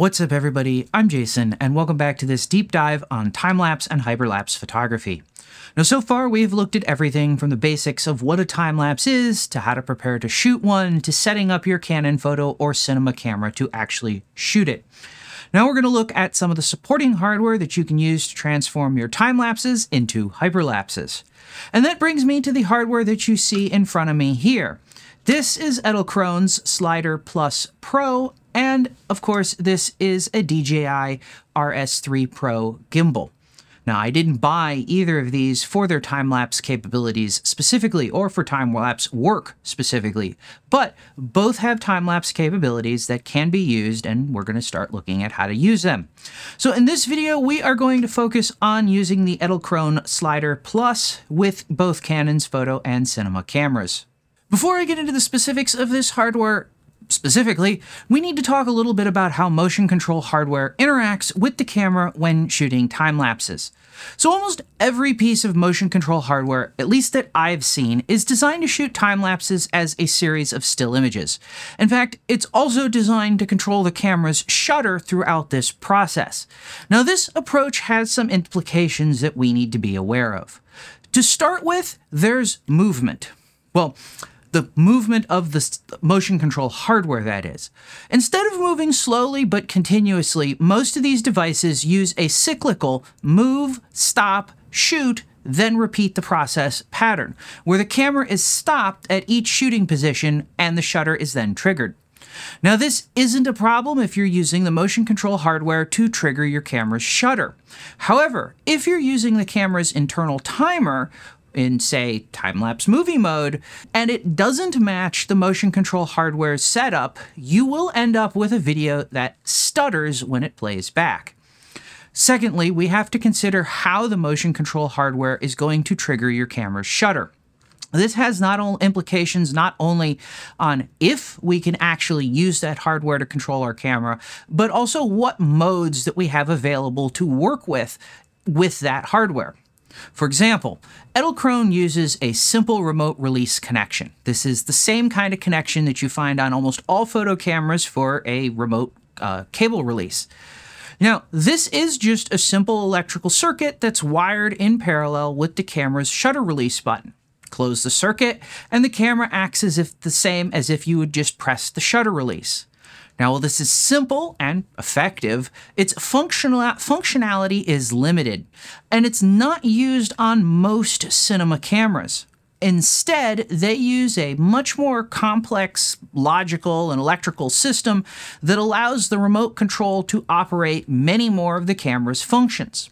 What's up everybody, I'm Jason, and welcome back to this deep dive on time-lapse and hyperlapse photography. Now so far we've looked at everything from the basics of what a time-lapse is, to how to prepare to shoot one, to setting up your Canon photo or cinema camera to actually shoot it. Now we're going to look at some of the supporting hardware that you can use to transform your time lapses into hyperlapses. And that brings me to the hardware that you see in front of me here. This is Edelkrone's Slider Plus Pro, and of course this is a DJI RS3 Pro gimbal. Now, I didn't buy either of these for their time-lapse capabilities specifically or for time-lapse work specifically, but both have time-lapse capabilities that can be used and we're going to start looking at how to use them. So in this video, we are going to focus on using the Edelkrone Slider Plus with both Canon's photo and cinema cameras. Before I get into the specifics of this hardware, Specifically, we need to talk a little bit about how motion control hardware interacts with the camera when shooting time lapses. So almost every piece of motion control hardware, at least that I've seen, is designed to shoot time lapses as a series of still images. In fact, it's also designed to control the camera's shutter throughout this process. Now this approach has some implications that we need to be aware of. To start with, there's movement. Well, the movement of the motion control hardware, that is. Instead of moving slowly but continuously, most of these devices use a cyclical move, stop, shoot, then repeat the process pattern, where the camera is stopped at each shooting position and the shutter is then triggered. Now, this isn't a problem if you're using the motion control hardware to trigger your camera's shutter. However, if you're using the camera's internal timer, in, say, time-lapse movie mode, and it doesn't match the motion control hardware's setup, you will end up with a video that stutters when it plays back. Secondly, we have to consider how the motion control hardware is going to trigger your camera's shutter. This has not only implications not only on if we can actually use that hardware to control our camera, but also what modes that we have available to work with with that hardware. For example, Edelkrone uses a simple remote release connection. This is the same kind of connection that you find on almost all photo cameras for a remote uh, cable release. Now, this is just a simple electrical circuit that's wired in parallel with the camera's shutter release button. Close the circuit, and the camera acts as if the same as if you would just press the shutter release. Now, while this is simple and effective, its functional functionality is limited, and it's not used on most cinema cameras. Instead, they use a much more complex logical and electrical system that allows the remote control to operate many more of the camera's functions.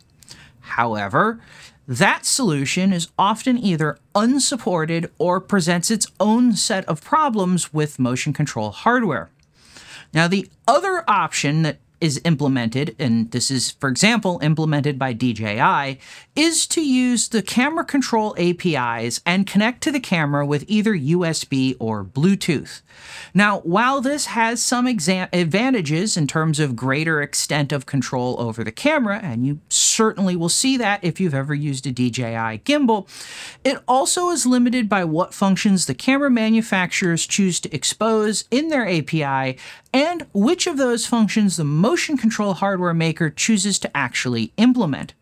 However, that solution is often either unsupported or presents its own set of problems with motion control hardware. Now, the other option that is implemented, and this is, for example, implemented by DJI, is to use the camera control APIs and connect to the camera with either USB or Bluetooth. Now, while this has some advantages in terms of greater extent of control over the camera, and you certainly will see that if you've ever used a DJI gimbal, it also is limited by what functions the camera manufacturers choose to expose in their API and which of those functions the motion control hardware maker chooses to actually implement,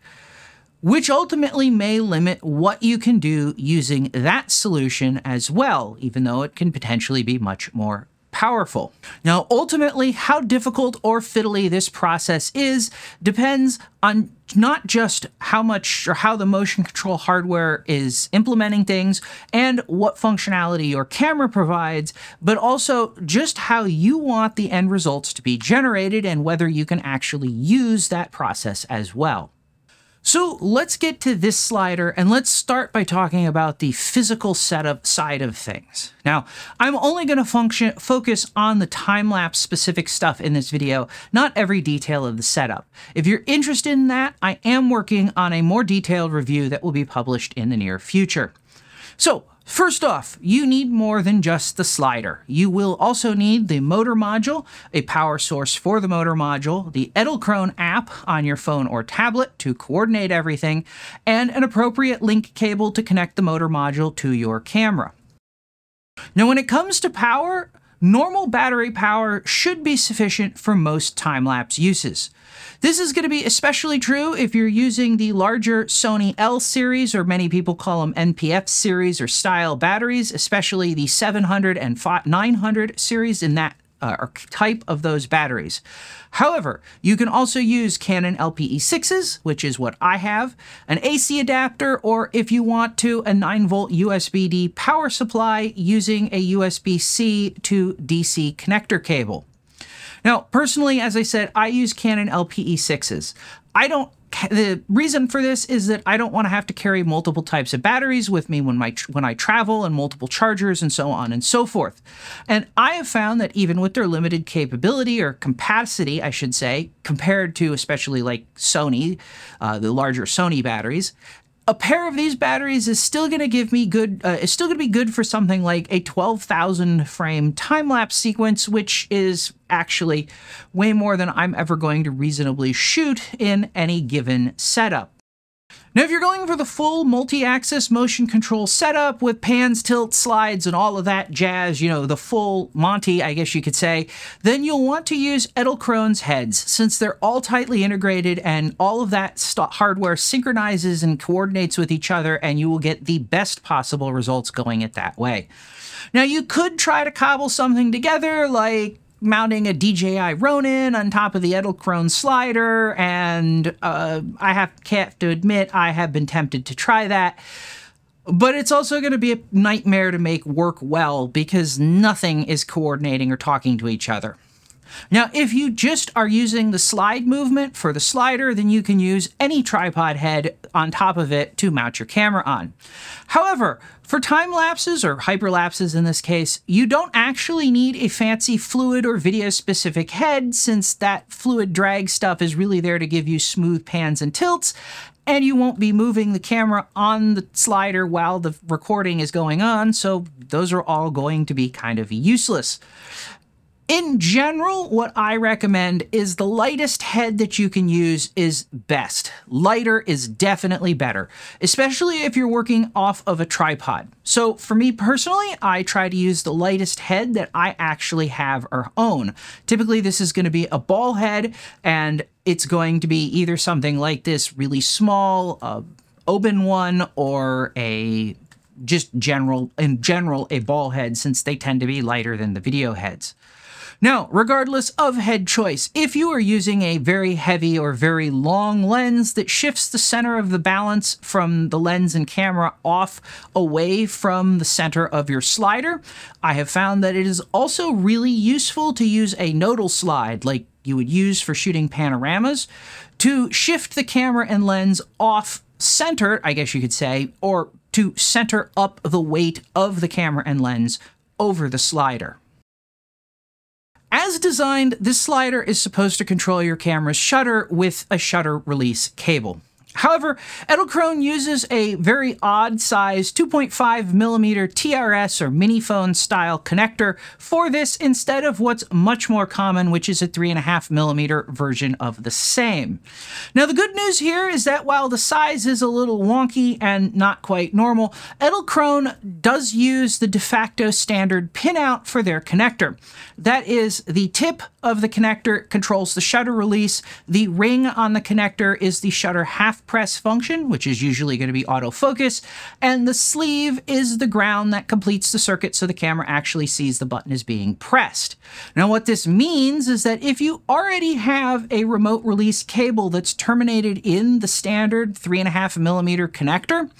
which ultimately may limit what you can do using that solution as well, even though it can potentially be much more powerful. Now, ultimately, how difficult or fiddly this process is depends on not just how much or how the motion control hardware is implementing things and what functionality your camera provides, but also just how you want the end results to be generated and whether you can actually use that process as well. So let's get to this slider and let's start by talking about the physical setup side of things. Now, I'm only going to function focus on the time-lapse specific stuff in this video, not every detail of the setup. If you're interested in that, I am working on a more detailed review that will be published in the near future. So First off, you need more than just the slider. You will also need the motor module, a power source for the motor module, the Edelkrone app on your phone or tablet to coordinate everything, and an appropriate link cable to connect the motor module to your camera. Now when it comes to power, normal battery power should be sufficient for most time-lapse uses. This is going to be especially true if you're using the larger Sony L series, or many people call them NPF series or style batteries, especially the 700 and 900 series in that uh, type of those batteries. However, you can also use Canon LPE6s, which is what I have, an AC adapter, or if you want to, a 9 volt USB-D power supply using a USB-C to DC connector cable. Now, personally, as I said, I use Canon LPE6s. I don't the reason for this is that I don't want to have to carry multiple types of batteries with me when my when I travel and multiple chargers and so on and so forth. And I have found that even with their limited capability or capacity, I should say, compared to especially like Sony, uh, the larger Sony batteries, a pair of these batteries is still going to give me good uh, is still going to be good for something like a 12,000 frame time lapse sequence which is actually way more than I'm ever going to reasonably shoot in any given setup. Now, if you're going for the full multi-axis motion control setup with pans, tilts, slides, and all of that jazz, you know, the full Monty, I guess you could say, then you'll want to use Edelkrone's heads since they're all tightly integrated and all of that hardware synchronizes and coordinates with each other and you will get the best possible results going it that way. Now, you could try to cobble something together like mounting a DJI Ronin on top of the Edelkrone slider, and uh, I have, have to admit I have been tempted to try that. But it's also going to be a nightmare to make work well because nothing is coordinating or talking to each other. Now, if you just are using the slide movement for the slider, then you can use any tripod head on top of it to mount your camera on. However, for time lapses, or hyperlapses in this case, you don't actually need a fancy fluid or video specific head since that fluid drag stuff is really there to give you smooth pans and tilts, and you won't be moving the camera on the slider while the recording is going on, so those are all going to be kind of useless. In general, what I recommend is the lightest head that you can use is best. Lighter is definitely better, especially if you're working off of a tripod. So for me personally, I try to use the lightest head that I actually have or own. Typically, this is going to be a ball head, and it's going to be either something like this really small, uh, Oben one, or a just general, in general, a ball head since they tend to be lighter than the video heads. Now, regardless of head choice, if you are using a very heavy or very long lens that shifts the center of the balance from the lens and camera off away from the center of your slider, I have found that it is also really useful to use a nodal slide like you would use for shooting panoramas to shift the camera and lens off center, I guess you could say, or to center up the weight of the camera and lens over the slider. As designed, this slider is supposed to control your camera's shutter with a shutter release cable. However, Edelkrone uses a very odd size 2.5 millimeter TRS or mini phone style connector for this instead of what's much more common, which is a 3.5 millimeter version of the same. Now, the good news here is that while the size is a little wonky and not quite normal, Edelkrone does use the de facto standard pinout for their connector. That is, the tip of the connector controls the shutter release, the ring on the connector is the shutter half press function, which is usually going to be autofocus, and the sleeve is the ground that completes the circuit so the camera actually sees the button is being pressed. Now what this means is that if you already have a remote release cable that's terminated in the standard 3.5 millimeter connector,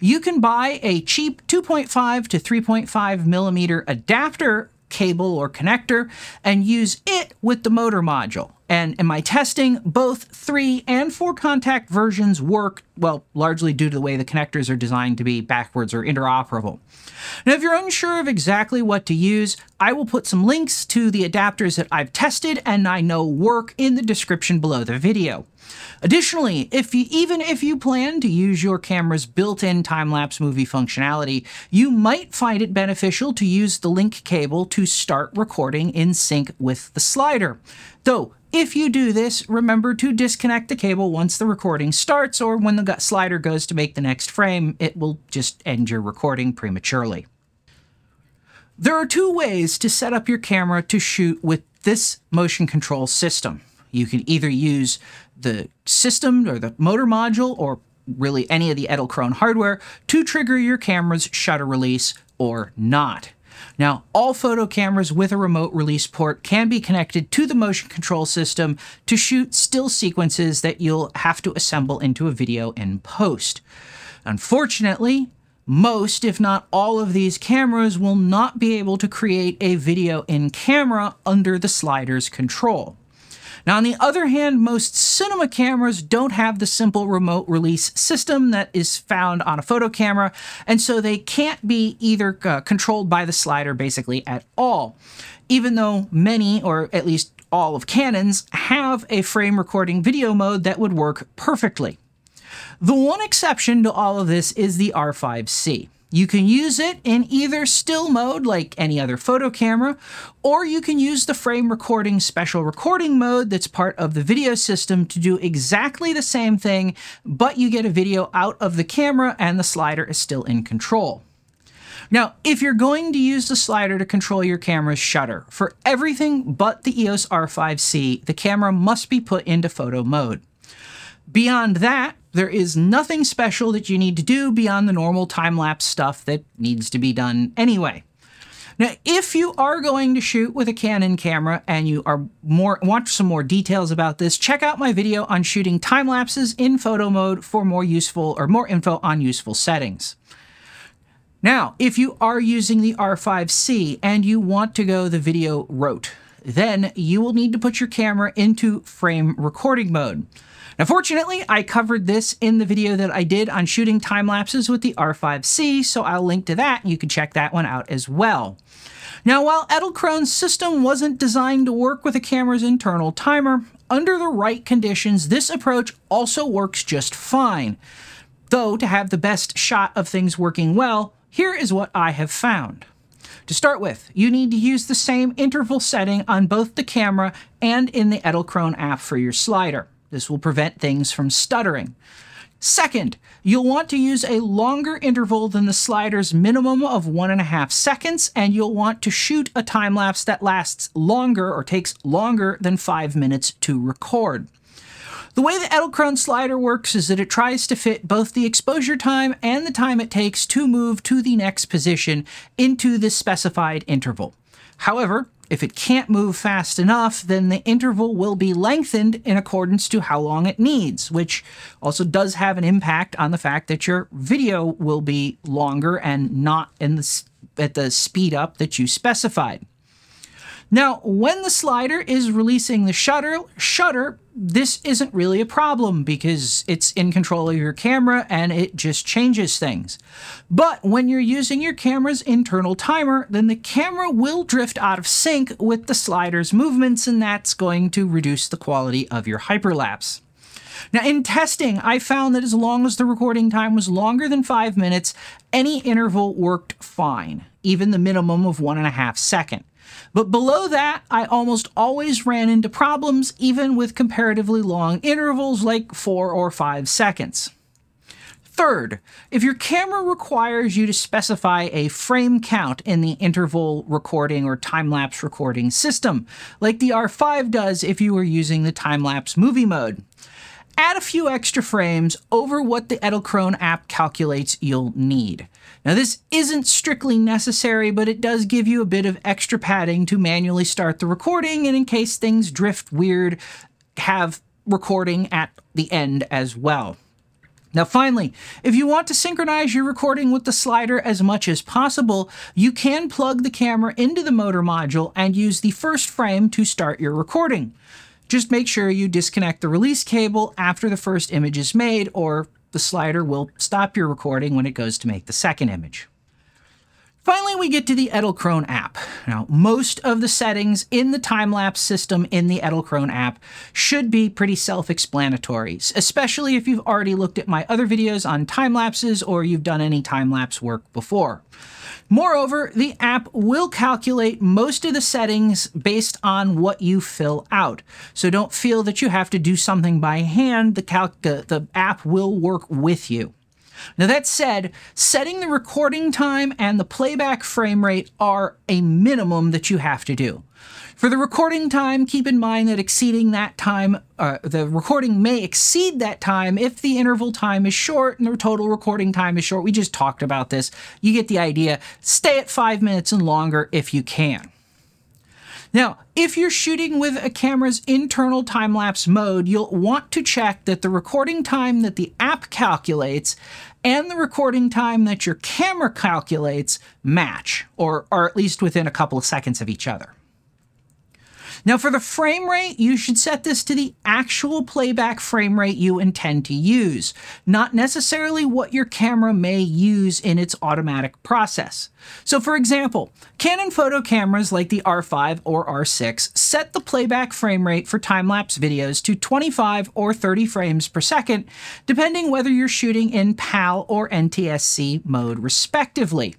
you can buy a cheap 2.5 to 3.5 millimeter adapter cable or connector and use it with the motor module. And in my testing, both three and four contact versions work, well, largely due to the way the connectors are designed to be backwards or interoperable. Now, if you're unsure of exactly what to use, I will put some links to the adapters that I've tested and I know work in the description below the video. Additionally, if you, even if you plan to use your camera's built-in time-lapse movie functionality, you might find it beneficial to use the link cable to start recording in sync with the slider. Though, if you do this, remember to disconnect the cable once the recording starts or when the slider goes to make the next frame, it will just end your recording prematurely. There are two ways to set up your camera to shoot with this motion control system. You can either use the system or the motor module or really any of the Edelkrone hardware to trigger your camera's shutter release or not. Now, all photo cameras with a remote release port can be connected to the motion control system to shoot still sequences that you'll have to assemble into a video in post. Unfortunately, most, if not all of these cameras will not be able to create a video in camera under the slider's control. Now, on the other hand, most cinema cameras don't have the simple remote release system that is found on a photo camera, and so they can't be either uh, controlled by the slider basically at all. Even though many, or at least all of Canon's, have a frame recording video mode that would work perfectly. The one exception to all of this is the R5C. You can use it in either still mode, like any other photo camera, or you can use the frame recording special recording mode that's part of the video system to do exactly the same thing, but you get a video out of the camera and the slider is still in control. Now, if you're going to use the slider to control your camera's shutter, for everything but the EOS R5C, the camera must be put into photo mode. Beyond that, there is nothing special that you need to do beyond the normal time-lapse stuff that needs to be done anyway. Now, if you are going to shoot with a Canon camera and you are more want some more details about this, check out my video on shooting time lapses in photo mode for more useful or more info on useful settings. Now, if you are using the R5C and you want to go the video rote, then you will need to put your camera into frame recording mode. Now, fortunately, I covered this in the video that I did on shooting time lapses with the R5C, so I'll link to that. You can check that one out as well. Now, while Edelkrone's system wasn't designed to work with a camera's internal timer, under the right conditions, this approach also works just fine. Though, to have the best shot of things working well, here is what I have found. To start with, you need to use the same interval setting on both the camera and in the Edelkrone app for your slider. This will prevent things from stuttering. Second, you'll want to use a longer interval than the slider's minimum of one and a half seconds, and you'll want to shoot a time lapse that lasts longer or takes longer than five minutes to record. The way the Edelkrone slider works is that it tries to fit both the exposure time and the time it takes to move to the next position into the specified interval. However, if it can't move fast enough, then the interval will be lengthened in accordance to how long it needs, which also does have an impact on the fact that your video will be longer and not in the, at the speed up that you specified. Now, when the slider is releasing the shutter, shutter, this isn't really a problem because it's in control of your camera and it just changes things. But when you're using your camera's internal timer, then the camera will drift out of sync with the slider's movements and that's going to reduce the quality of your hyperlapse. Now, in testing, I found that as long as the recording time was longer than five minutes, any interval worked fine, even the minimum of one and a half second. But below that, I almost always ran into problems, even with comparatively long intervals like 4 or 5 seconds. Third, if your camera requires you to specify a frame count in the interval recording or time-lapse recording system, like the R5 does if you were using the time-lapse movie mode, add a few extra frames over what the Edelkrone app calculates you'll need. Now this isn't strictly necessary, but it does give you a bit of extra padding to manually start the recording and in case things drift weird, have recording at the end as well. Now finally, if you want to synchronize your recording with the slider as much as possible, you can plug the camera into the motor module and use the first frame to start your recording. Just make sure you disconnect the release cable after the first image is made or the slider will stop your recording when it goes to make the second image. Finally, we get to the Edelkrone app. Now, most of the settings in the time-lapse system in the Edelkrone app should be pretty self-explanatory, especially if you've already looked at my other videos on time-lapses or you've done any time-lapse work before. Moreover, the app will calculate most of the settings based on what you fill out. So don't feel that you have to do something by hand. The, the, the app will work with you. Now, that said, setting the recording time and the playback frame rate are a minimum that you have to do. For the recording time, keep in mind that exceeding that time, uh, the recording may exceed that time if the interval time is short and the total recording time is short. We just talked about this. You get the idea. Stay at five minutes and longer if you can. Now, if you're shooting with a camera's internal time-lapse mode, you'll want to check that the recording time that the app calculates and the recording time that your camera calculates match, or are at least within a couple of seconds of each other. Now for the frame rate, you should set this to the actual playback frame rate you intend to use, not necessarily what your camera may use in its automatic process. So for example, Canon photo cameras like the R5 or R6 set the playback frame rate for time-lapse videos to 25 or 30 frames per second, depending whether you're shooting in PAL or NTSC mode respectively.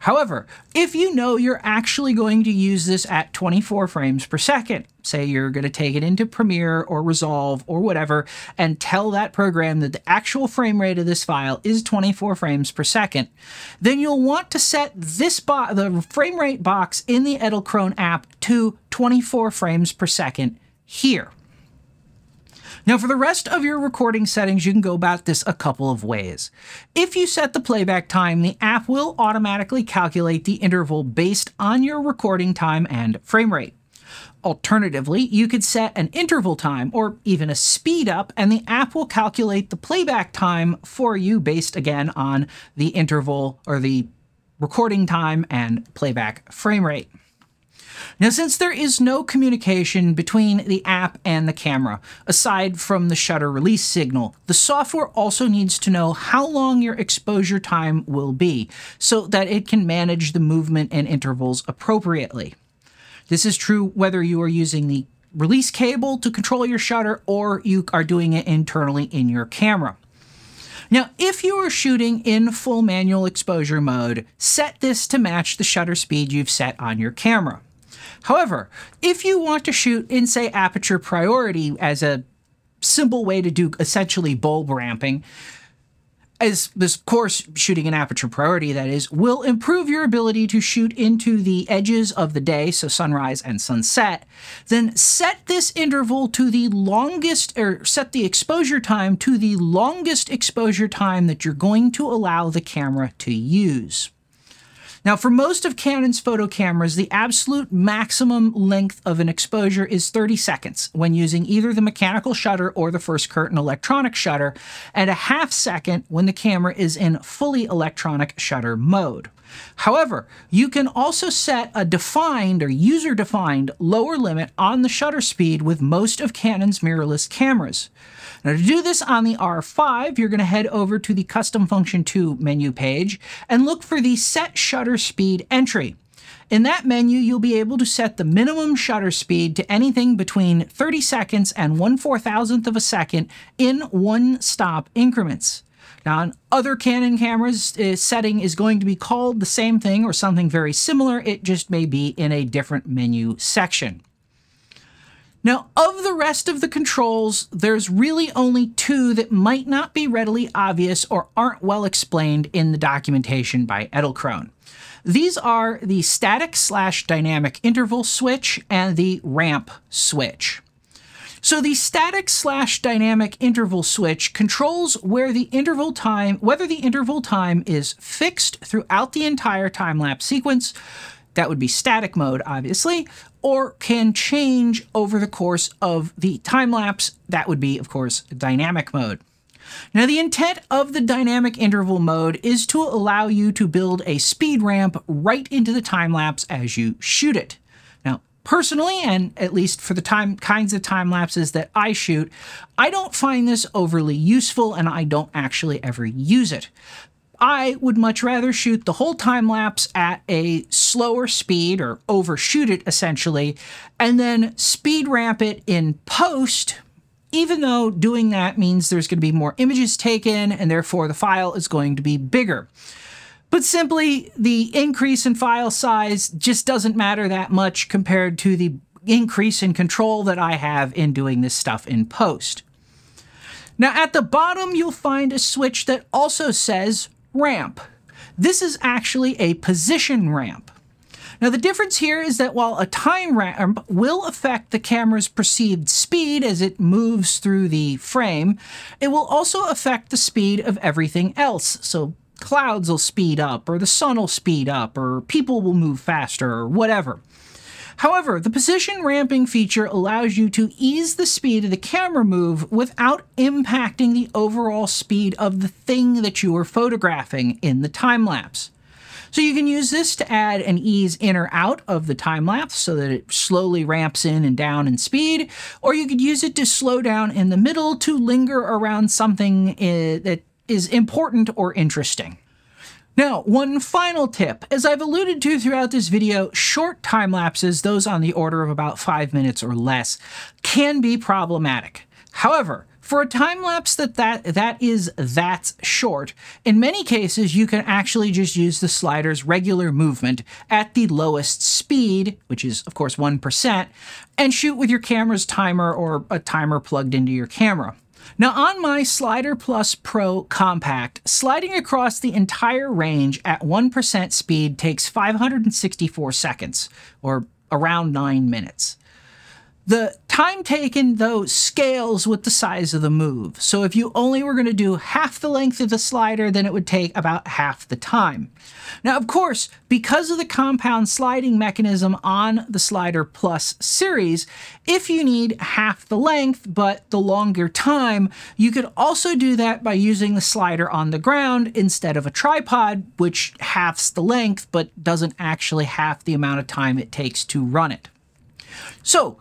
However, if you know you're actually going to use this at 24 frames per second, say you're going to take it into Premiere or Resolve or whatever, and tell that program that the actual frame rate of this file is 24 frames per second, then you'll want to set this the frame rate box in the Edelkrone app to 24 frames per second here. Now for the rest of your recording settings, you can go about this a couple of ways. If you set the playback time, the app will automatically calculate the interval based on your recording time and frame rate. Alternatively, you could set an interval time or even a speed up, and the app will calculate the playback time for you based again on the interval or the recording time and playback frame rate. Now, since there is no communication between the app and the camera, aside from the shutter release signal, the software also needs to know how long your exposure time will be so that it can manage the movement and intervals appropriately. This is true whether you are using the release cable to control your shutter or you are doing it internally in your camera. Now, if you are shooting in full manual exposure mode, set this to match the shutter speed you've set on your camera. However, if you want to shoot in, say, aperture priority as a simple way to do essentially bulb ramping, as this course shooting in aperture priority that is will improve your ability to shoot into the edges of the day so sunrise and sunset then set this interval to the longest or set the exposure time to the longest exposure time that you're going to allow the camera to use now, for most of Canon's photo cameras, the absolute maximum length of an exposure is 30 seconds when using either the mechanical shutter or the first curtain electronic shutter, and a half second when the camera is in fully electronic shutter mode. However, you can also set a defined or user-defined lower limit on the shutter speed with most of Canon's mirrorless cameras. Now to do this on the R5, you're going to head over to the Custom Function 2 menu page and look for the Set Shutter Speed entry. In that menu, you'll be able to set the minimum shutter speed to anything between 30 seconds and 1 4,000th of a second in one-stop increments. Now, on other Canon cameras, uh, setting is going to be called the same thing or something very similar. It just may be in a different menu section. Now, of the rest of the controls, there's really only two that might not be readily obvious or aren't well explained in the documentation by Edelkrone. These are the static slash dynamic interval switch and the ramp switch. So the static slash dynamic interval switch controls where the interval time, whether the interval time is fixed throughout the entire time-lapse sequence, that would be static mode, obviously, or can change over the course of the time lapse. That would be, of course, dynamic mode. Now, the intent of the dynamic interval mode is to allow you to build a speed ramp right into the time lapse as you shoot it. Now, personally, and at least for the time kinds of time lapses that I shoot, I don't find this overly useful and I don't actually ever use it. I would much rather shoot the whole time lapse at a slower speed or overshoot it essentially, and then speed ramp it in post, even though doing that means there's going to be more images taken and therefore the file is going to be bigger. But simply, the increase in file size just doesn't matter that much compared to the increase in control that I have in doing this stuff in post. Now at the bottom, you'll find a switch that also says ramp. This is actually a position ramp. Now the difference here is that while a time ramp will affect the camera's perceived speed as it moves through the frame, it will also affect the speed of everything else. So clouds will speed up, or the sun will speed up, or people will move faster, or whatever. However, the position ramping feature allows you to ease the speed of the camera move without impacting the overall speed of the thing that you are photographing in the time lapse. So you can use this to add an ease in or out of the time lapse so that it slowly ramps in and down in speed, or you could use it to slow down in the middle to linger around something eh, that is important or interesting. Now, one final tip. As I've alluded to throughout this video, short time lapses, those on the order of about five minutes or less, can be problematic. However, for a time lapse that, that that is that short, in many cases you can actually just use the slider's regular movement at the lowest speed, which is of course 1%, and shoot with your camera's timer or a timer plugged into your camera. Now on my Slider Plus Pro Compact, sliding across the entire range at 1% speed takes 564 seconds, or around 9 minutes. The time taken, though, scales with the size of the move. So if you only were going to do half the length of the slider, then it would take about half the time. Now, of course, because of the compound sliding mechanism on the Slider Plus series, if you need half the length but the longer time, you could also do that by using the slider on the ground instead of a tripod, which halves the length but doesn't actually half the amount of time it takes to run it. So,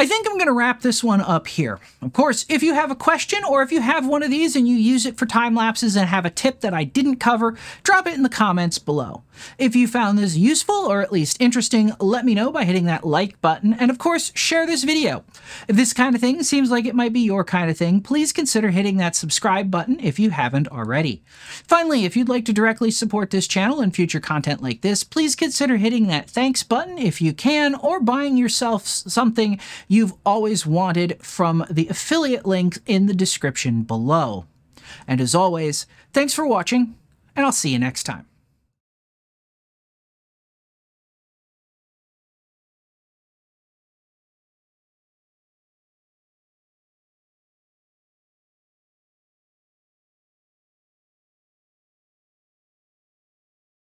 I think I'm going to wrap this one up here. Of course, if you have a question or if you have one of these and you use it for time lapses and have a tip that I didn't cover, drop it in the comments below. If you found this useful or at least interesting, let me know by hitting that like button and of course, share this video. If this kind of thing seems like it might be your kind of thing, please consider hitting that subscribe button if you haven't already. Finally, if you'd like to directly support this channel and future content like this, please consider hitting that thanks button if you can or buying yourself something you've always wanted from the affiliate link in the description below. And as always, thanks for watching, and I'll see you next time.